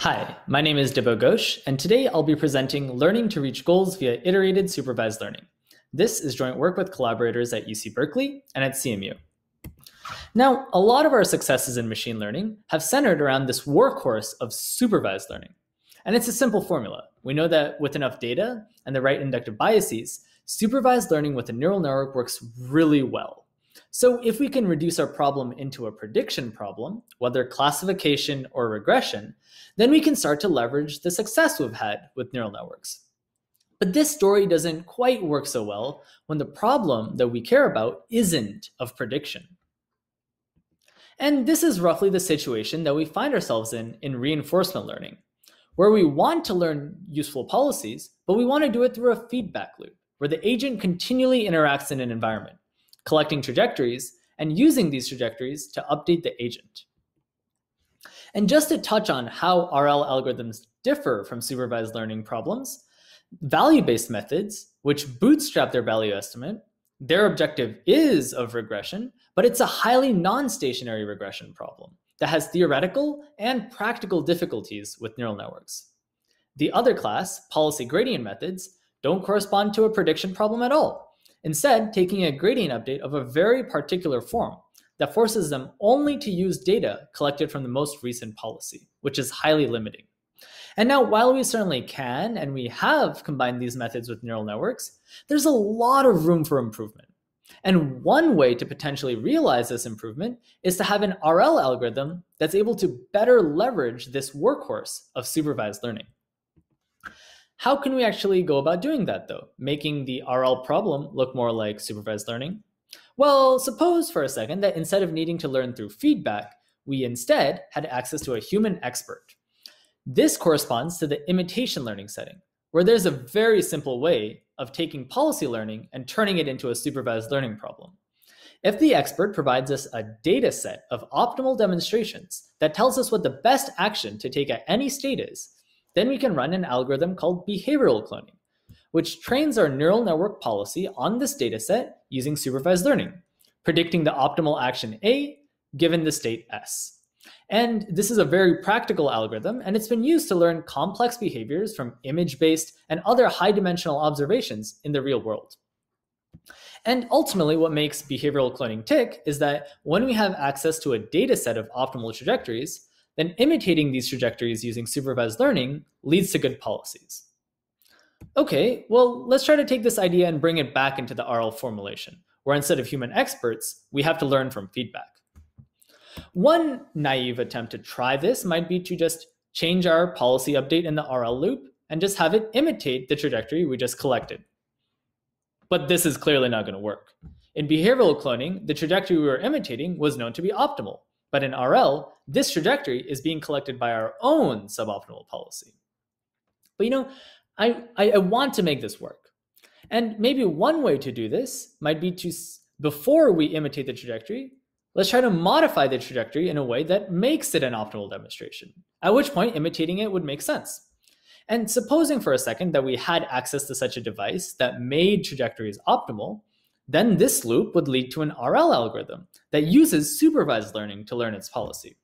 Hi, my name is Dibya Ghosh, and today I'll be presenting Learning to Reach Goals via Iterated Supervised Learning. This is joint work with collaborators at UC Berkeley and at CMU. Now, a lot of our successes in machine learning have centered around this workhorse of supervised learning. And it's a simple formula. We know that with enough data and the right inductive biases, supervised learning with a neural network works really well. So if we can reduce our problem into a prediction problem, whether classification or regression, then we can start to leverage the success we've had with neural networks. But this story doesn't quite work so well when the problem that we care about isn't of prediction. And this is roughly the situation that we find ourselves in in reinforcement learning, where we want to learn useful policies, but we want to do it through a feedback loop, where the agent continually interacts in an environment collecting trajectories, and using these trajectories to update the agent. And just to touch on how RL algorithms differ from supervised learning problems, value-based methods, which bootstrap their value estimate, their objective is of regression, but it's a highly non-stationary regression problem that has theoretical and practical difficulties with neural networks. The other class, policy gradient methods, don't correspond to a prediction problem at all, Instead, taking a gradient update of a very particular form that forces them only to use data collected from the most recent policy, which is highly limiting. And now, while we certainly can and we have combined these methods with neural networks, there's a lot of room for improvement. And one way to potentially realize this improvement is to have an RL algorithm that's able to better leverage this workhorse of supervised learning. How can we actually go about doing that though, making the RL problem look more like supervised learning? Well, suppose for a second that instead of needing to learn through feedback, we instead had access to a human expert. This corresponds to the imitation learning setting, where there's a very simple way of taking policy learning and turning it into a supervised learning problem. If the expert provides us a data set of optimal demonstrations that tells us what the best action to take at any state is, then we can run an algorithm called behavioral cloning, which trains our neural network policy on this dataset using supervised learning, predicting the optimal action A given the state S. And this is a very practical algorithm, and it's been used to learn complex behaviors from image-based and other high-dimensional observations in the real world. And ultimately, what makes behavioral cloning tick is that when we have access to a data set of optimal trajectories, then imitating these trajectories using supervised learning leads to good policies. Okay, well, let's try to take this idea and bring it back into the RL formulation, where instead of human experts, we have to learn from feedback. One naive attempt to try this might be to just change our policy update in the RL loop and just have it imitate the trajectory we just collected. But this is clearly not going to work. In behavioral cloning, the trajectory we were imitating was known to be optimal, but in RL, this trajectory is being collected by our own suboptimal policy. But you know, I, I, I want to make this work. And maybe one way to do this might be to, before we imitate the trajectory, let's try to modify the trajectory in a way that makes it an optimal demonstration, at which point imitating it would make sense. And supposing for a second that we had access to such a device that made trajectories optimal, then this loop would lead to an RL algorithm that uses supervised learning to learn its policy.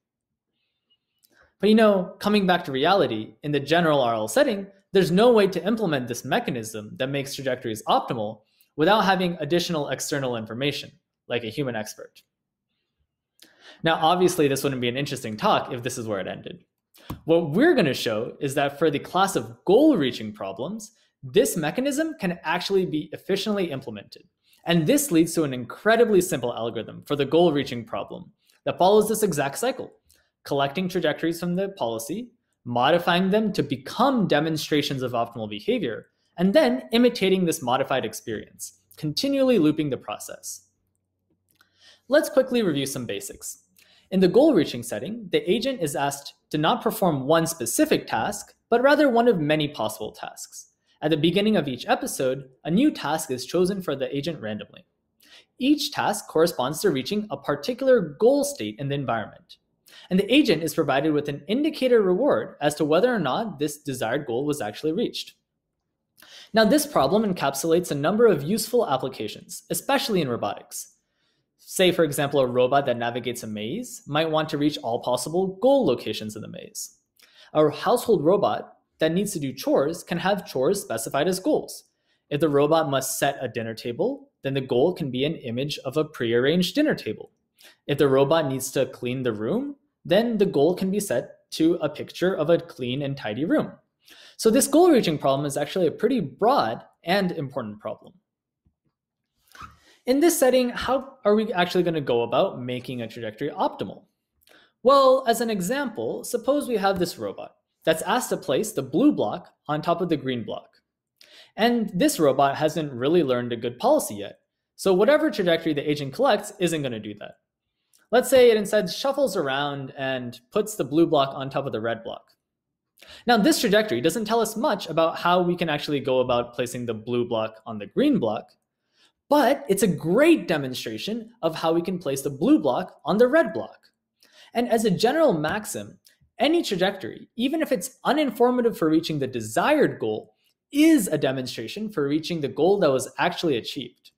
But you know, coming back to reality, in the general RL setting, there's no way to implement this mechanism that makes trajectories optimal without having additional external information, like a human expert. Now, obviously, this wouldn't be an interesting talk if this is where it ended. What we're going to show is that for the class of goal reaching problems, this mechanism can actually be efficiently implemented. And this leads to an incredibly simple algorithm for the goal reaching problem that follows this exact cycle, collecting trajectories from the policy, modifying them to become demonstrations of optimal behavior, and then imitating this modified experience, continually looping the process. Let's quickly review some basics. In the goal reaching setting, the agent is asked to not perform one specific task, but rather one of many possible tasks. At the beginning of each episode, a new task is chosen for the agent randomly. Each task corresponds to reaching a particular goal state in the environment. And the agent is provided with an indicator reward as to whether or not this desired goal was actually reached. Now, this problem encapsulates a number of useful applications, especially in robotics. Say, for example, a robot that navigates a maze might want to reach all possible goal locations in the maze. A household robot that needs to do chores can have chores specified as goals. If the robot must set a dinner table, then the goal can be an image of a prearranged dinner table. If the robot needs to clean the room, then the goal can be set to a picture of a clean and tidy room. So this goal reaching problem is actually a pretty broad and important problem. In this setting, how are we actually going to go about making a trajectory optimal? Well, as an example, suppose we have this robot that's asked to place the blue block on top of the green block. And this robot hasn't really learned a good policy yet. So whatever trajectory the agent collects isn't going to do that. Let's say it instead shuffles around and puts the blue block on top of the red block. Now, this trajectory doesn't tell us much about how we can actually go about placing the blue block on the green block, but it's a great demonstration of how we can place the blue block on the red block. And as a general maxim, any trajectory, even if it's uninformative for reaching the desired goal, is a demonstration for reaching the goal that was actually achieved.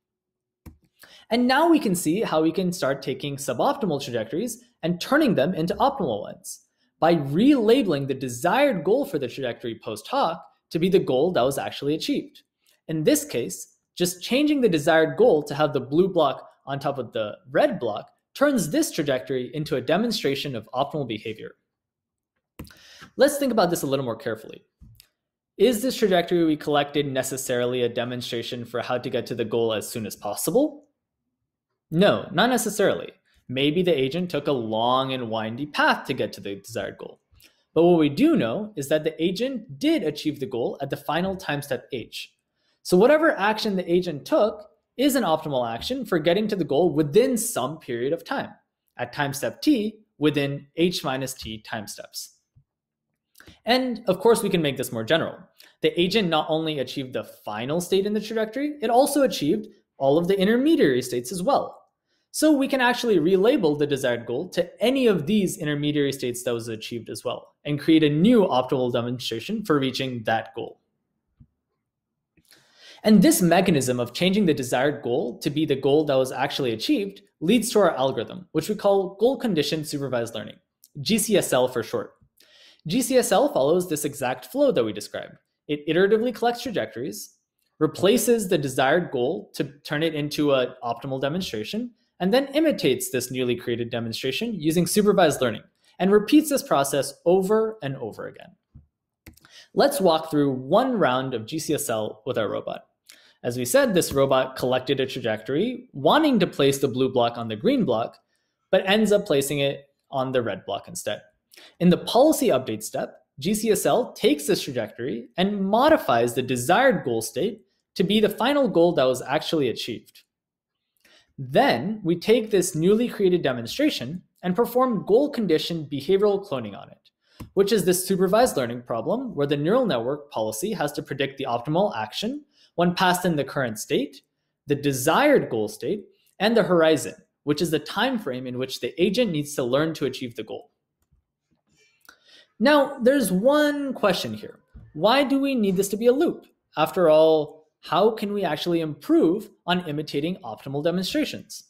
And now we can see how we can start taking suboptimal trajectories and turning them into optimal ones by relabeling the desired goal for the trajectory post hoc to be the goal that was actually achieved. In this case, just changing the desired goal to have the blue block on top of the red block turns this trajectory into a demonstration of optimal behavior. Let's think about this a little more carefully. Is this trajectory we collected necessarily a demonstration for how to get to the goal as soon as possible? No, not necessarily. Maybe the agent took a long and windy path to get to the desired goal. But what we do know is that the agent did achieve the goal at the final time step h. So whatever action the agent took is an optimal action for getting to the goal within some period of time, at time step t within h minus t time steps. And of course, we can make this more general. The agent not only achieved the final state in the trajectory, it also achieved all of the intermediary states as well. So we can actually relabel the desired goal to any of these intermediary states that was achieved as well, and create a new optimal demonstration for reaching that goal. And this mechanism of changing the desired goal to be the goal that was actually achieved leads to our algorithm, which we call goal conditioned supervised learning, GCSL for short. GCSL follows this exact flow that we described. It iteratively collects trajectories, replaces the desired goal to turn it into an optimal demonstration, and then imitates this newly created demonstration using supervised learning and repeats this process over and over again. Let's walk through one round of GCSL with our robot. As we said, this robot collected a trajectory, wanting to place the blue block on the green block, but ends up placing it on the red block instead. In the policy update step, GCSL takes this trajectory and modifies the desired goal state to be the final goal that was actually achieved. Then we take this newly created demonstration and perform goal conditioned behavioral cloning on it, which is this supervised learning problem where the neural network policy has to predict the optimal action when passed in the current state, the desired goal state, and the horizon, which is the time frame in which the agent needs to learn to achieve the goal. Now, there's one question here. Why do we need this to be a loop? After all, how can we actually improve on imitating optimal demonstrations?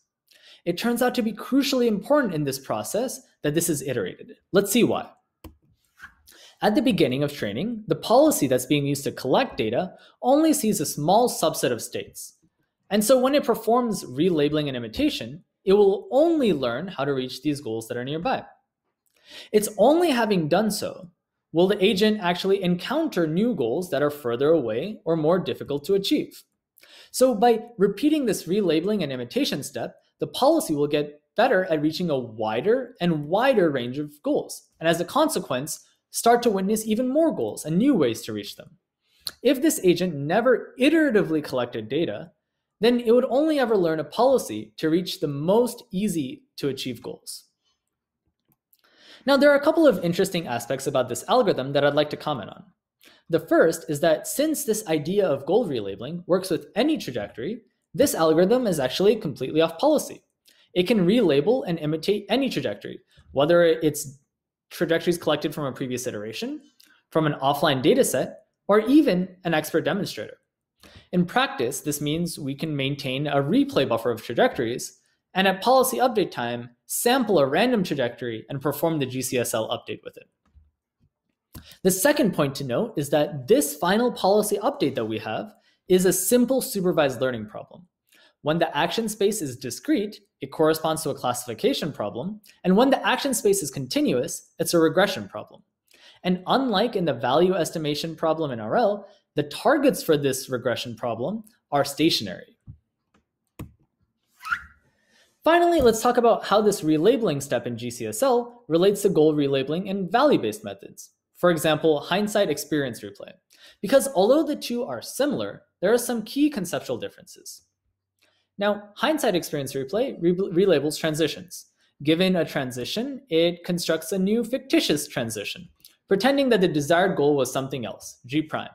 It turns out to be crucially important in this process that this is iterated. Let's see why. At the beginning of training, the policy that's being used to collect data only sees a small subset of states. And so when it performs relabeling and imitation, it will only learn how to reach these goals that are nearby. It's only having done so will the agent actually encounter new goals that are further away or more difficult to achieve. So by repeating this relabeling and imitation step, the policy will get better at reaching a wider and wider range of goals, and as a consequence, start to witness even more goals and new ways to reach them. If this agent never iteratively collected data, then it would only ever learn a policy to reach the most easy to achieve goals. Now, there are a couple of interesting aspects about this algorithm that I'd like to comment on. The first is that since this idea of goal relabeling works with any trajectory, this algorithm is actually completely off policy. It can relabel and imitate any trajectory, whether it's trajectories collected from a previous iteration, from an offline dataset, or even an expert demonstrator. In practice, this means we can maintain a replay buffer of trajectories and at policy update time, sample a random trajectory and perform the GCSL update with it. The second point to note is that this final policy update that we have is a simple supervised learning problem. When the action space is discrete, it corresponds to a classification problem. And when the action space is continuous, it's a regression problem. And unlike in the value estimation problem in RL, the targets for this regression problem are stationary. Finally, let's talk about how this relabeling step in GCSL relates to goal relabeling in value-based methods. For example, hindsight experience replay. Because although the two are similar, there are some key conceptual differences. Now, hindsight experience replay re relabels transitions. Given a transition, it constructs a new fictitious transition, pretending that the desired goal was something else, G prime.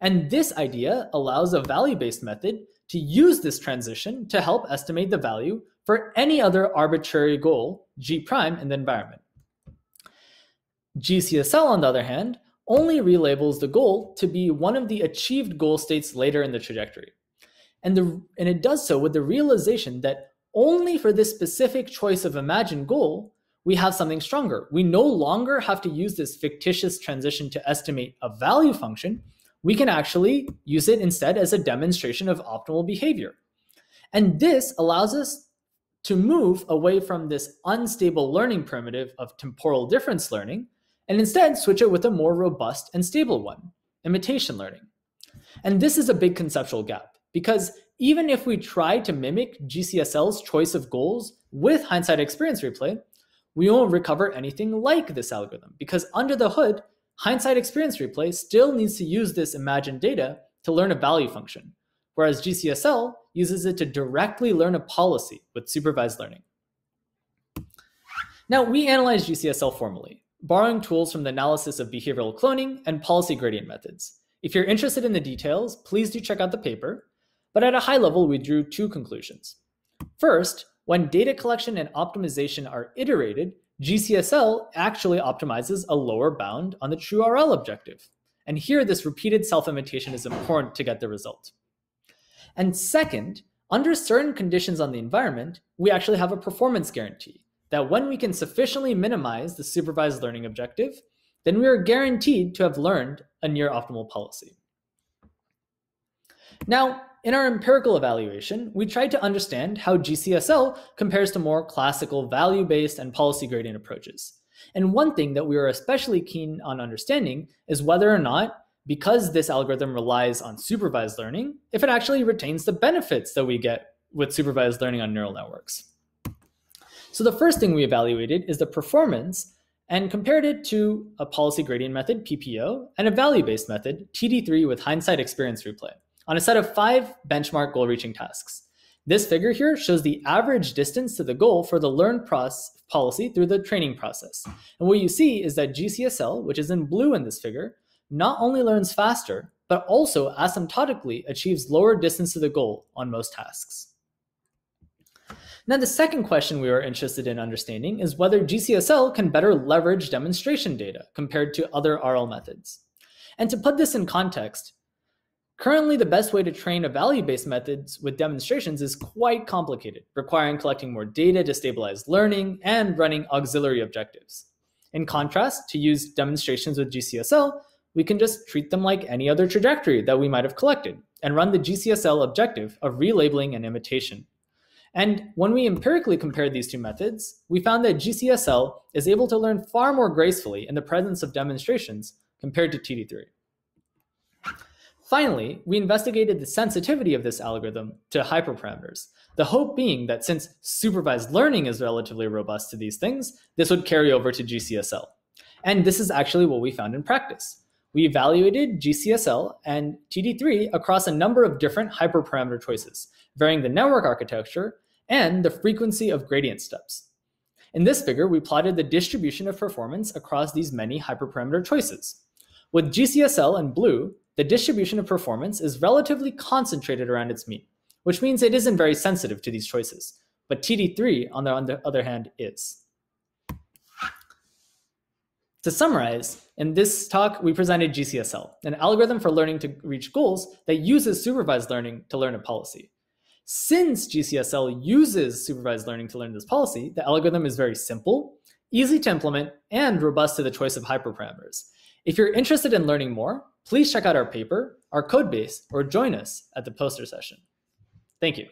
And this idea allows a value-based method to use this transition to help estimate the value for any other arbitrary goal, G prime, in the environment. GCSL, on the other hand, only relabels the goal to be one of the achieved goal states later in the trajectory. And, the, and it does so with the realization that only for this specific choice of imagined goal, we have something stronger. We no longer have to use this fictitious transition to estimate a value function. We can actually use it instead as a demonstration of optimal behavior. And this allows us to move away from this unstable learning primitive of temporal difference learning and instead switch it with a more robust and stable one, imitation learning. And this is a big conceptual gap because even if we try to mimic GCSL's choice of goals with hindsight experience replay, we won't recover anything like this algorithm because under the hood, hindsight experience replay still needs to use this imagined data to learn a value function, whereas GCSL uses it to directly learn a policy with supervised learning. Now, we analyze GCSL formally, borrowing tools from the analysis of behavioral cloning and policy gradient methods. If you're interested in the details, please do check out the paper, but at a high level, we drew two conclusions. First, when data collection and optimization are iterated, GCSL actually optimizes a lower bound on the true RL objective. And here, this repeated self-imitation is important to get the result. And second, under certain conditions on the environment, we actually have a performance guarantee that when we can sufficiently minimize the supervised learning objective, then we are guaranteed to have learned a near optimal policy. Now, in our empirical evaluation, we tried to understand how GCSL compares to more classical value-based and policy gradient approaches. And one thing that we were especially keen on understanding is whether or not, because this algorithm relies on supervised learning, if it actually retains the benefits that we get with supervised learning on neural networks. So the first thing we evaluated is the performance and compared it to a policy gradient method, PPO, and a value-based method, TD3 with hindsight experience replay on a set of five benchmark goal reaching tasks. This figure here shows the average distance to the goal for the learned policy through the training process. And what you see is that GCSL, which is in blue in this figure, not only learns faster, but also asymptotically achieves lower distance to the goal on most tasks. Now, the second question we are interested in understanding is whether GCSL can better leverage demonstration data compared to other RL methods. And to put this in context, Currently, the best way to train a value-based methods with demonstrations is quite complicated, requiring collecting more data to stabilize learning and running auxiliary objectives. In contrast, to use demonstrations with GCSL, we can just treat them like any other trajectory that we might have collected and run the GCSL objective of relabeling and imitation. And when we empirically compared these two methods, we found that GCSL is able to learn far more gracefully in the presence of demonstrations compared to TD3. Finally, we investigated the sensitivity of this algorithm to hyperparameters, the hope being that since supervised learning is relatively robust to these things, this would carry over to GCSL. And this is actually what we found in practice. We evaluated GCSL and TD3 across a number of different hyperparameter choices, varying the network architecture and the frequency of gradient steps. In this figure, we plotted the distribution of performance across these many hyperparameter choices. With GCSL in blue, the distribution of performance is relatively concentrated around its mean, which means it isn't very sensitive to these choices. But TD3, on the, other hand, is. To summarize, in this talk, we presented GCSL, an algorithm for learning to reach goals that uses supervised learning to learn a policy. Since GCSL uses supervised learning to learn this policy, the algorithm is very simple, easy to implement, and robust to the choice of hyperparameters. If you're interested in learning more, please check out our paper, our code base, or join us at the poster session. Thank you.